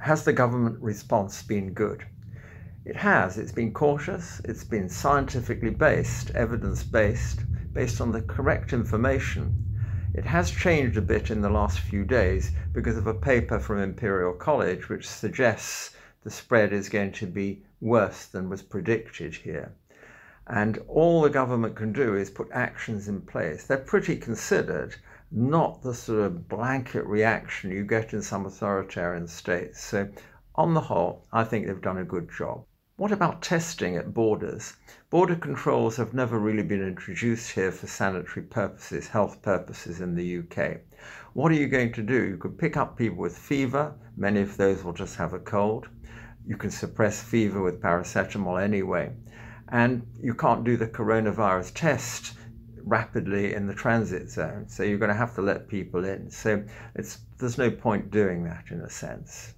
Has the government response been good? It has. It's been cautious, it's been scientifically based, evidence based, based on the correct information. It has changed a bit in the last few days because of a paper from Imperial College which suggests the spread is going to be worse than was predicted here. And all the government can do is put actions in place. They're pretty considered, not the sort of blanket reaction you get in some authoritarian states. So, on the whole, I think they've done a good job. What about testing at borders? Border controls have never really been introduced here for sanitary purposes, health purposes in the UK. What are you going to do? You could pick up people with fever, many of those will just have a cold. You can suppress fever with paracetamol anyway. And you can't do the coronavirus test rapidly in the transit zone. So you're going to have to let people in. So it's there's no point doing that in a sense.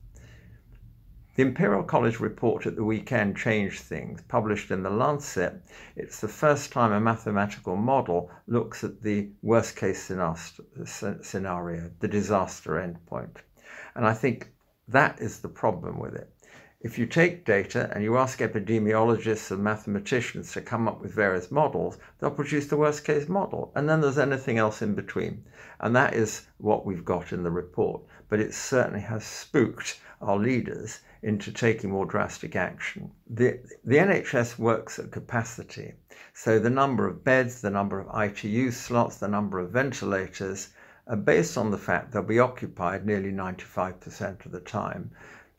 The Imperial College report at the weekend changed things. Published in The Lancet, it's the first time a mathematical model looks at the worst case scenario, the disaster endpoint. And I think that is the problem with it. If you take data and you ask epidemiologists and mathematicians to come up with various models, they'll produce the worst case model. And then there's anything else in between. And that is what we've got in the report. But it certainly has spooked our leaders into taking more drastic action. The, the NHS works at capacity. So the number of beds, the number of ITU slots, the number of ventilators are based on the fact they'll be occupied nearly 95% of the time.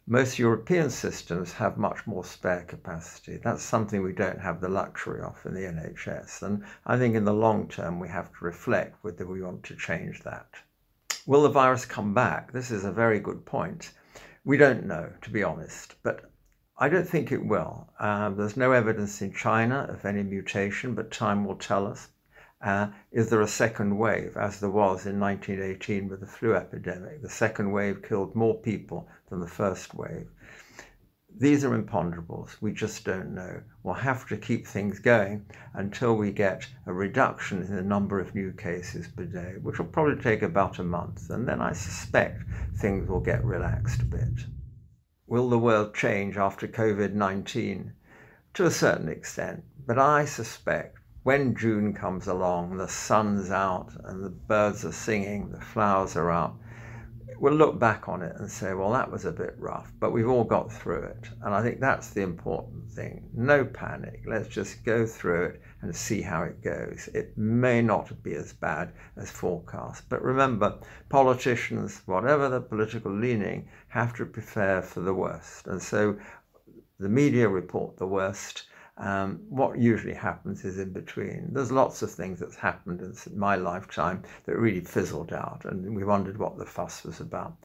Most European systems have much more spare capacity. That's something we don't have the luxury of in the NHS. And I think in the long term, we have to reflect whether we want to change that. Will the virus come back? This is a very good point. We don't know, to be honest, but I don't think it will. Um, there's no evidence in China of any mutation, but time will tell us. Uh, is there a second wave, as there was in 1918 with the flu epidemic? The second wave killed more people than the first wave. These are imponderables. We just don't know. We'll have to keep things going until we get a reduction in the number of new cases per day, which will probably take about a month. And then I suspect things will get relaxed a bit. Will the world change after COVID 19? To a certain extent. But I suspect when June comes along, the sun's out and the birds are singing, the flowers are up, we'll look back on it and say, well, that was a bit rough, but we've all got through it. And I think that's the important thing. No panic. Let's just go through it and see how it goes. It may not be as bad as forecast. But remember, politicians, whatever the political leaning, have to prepare for the worst. And so the media report the worst um, what usually happens is in between. There's lots of things that's happened in my lifetime that really fizzled out, and we wondered what the fuss was about.